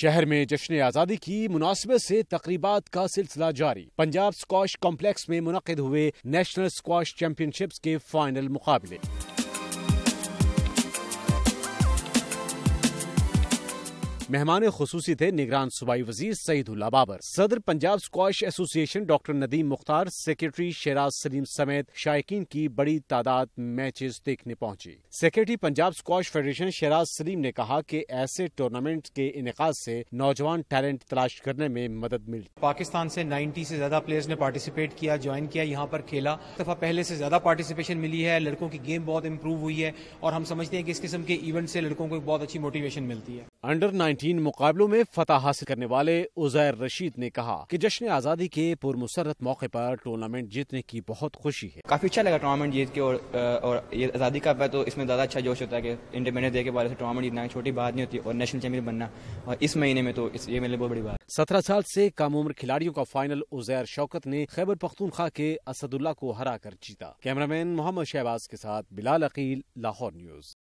شہر میں جشن آزادی کی مناسبت سے تقریبات کا سلسلہ جاری۔ پنجاب سکواش کمپلیکس میں منعقد ہوئے نیشنل اسکواش چیمپئن شپس کے فائنل مقابلے۔ مہمان خصوصی تھے نگران صوبائی وزیر سعید اللہ بابر۔ صدر Punjab squash association doctor Nadeem Mukhtar secretary Shiraz Saleem سمیت شائقین کی بڑی تعداد میچز دیکھنے پہنچی۔ Secretary Punjab squash federation Shiraz Saleem نے کہا کہ ایسے ٹورنامنٹ کے انعقاد سے نوجوان ٹیلنٹ تلاش کرنے میں مدد ملی۔ پاکستان سے نائنٹی سے زیادہ پلیئرز نے پارٹیسپیٹ کیا جوائن کیا یہاں پر کھیلا۔ دفعہ پہلے سے زیادہ پارٹیسپیشن ملی ہے لڑکوں کی گیم بہت امپروو ہوئی ہے اور ہم سمجھتے ہیں کہ اس قسم کے ایونٹ سے لڑکوں کو ایک بہت اچھی موٹیویشن ملتی ہے۔ انڈر نائنٹین مقابلوں میں فتح حاصل کرنے والے عزیر رشید نے کہا کہ جشن آزادی کے پرمسرت موقع پر ٹورنامنٹ جیتنے کی بہت خوشی ہے۔ کافی اچھا لگا ٹورنامنٹ جیت کے اور اور یہ آزادی کا ہے تو اس میں زیادہ اچھا جوش ہوتا ہے کہ انڈیپینڈنس ڈے کے بارے سے ٹورنامنٹ جیتنا چھوٹی بات نہیں ہوتی اور نیشنل چیمپئن بننا اور اس مہینے میں تو یہ میرے لیے بہت بڑی بات سترہ سال سے کم عمر کھلاڑیوں کا فائنل عزیر شوکت نے خیبر پختونخوا کے اسد اللہ کو ہرا کر جیتا۔ کیمرامین محمد شہباز کے ساتھ بلال عقیل لاہور نیوز۔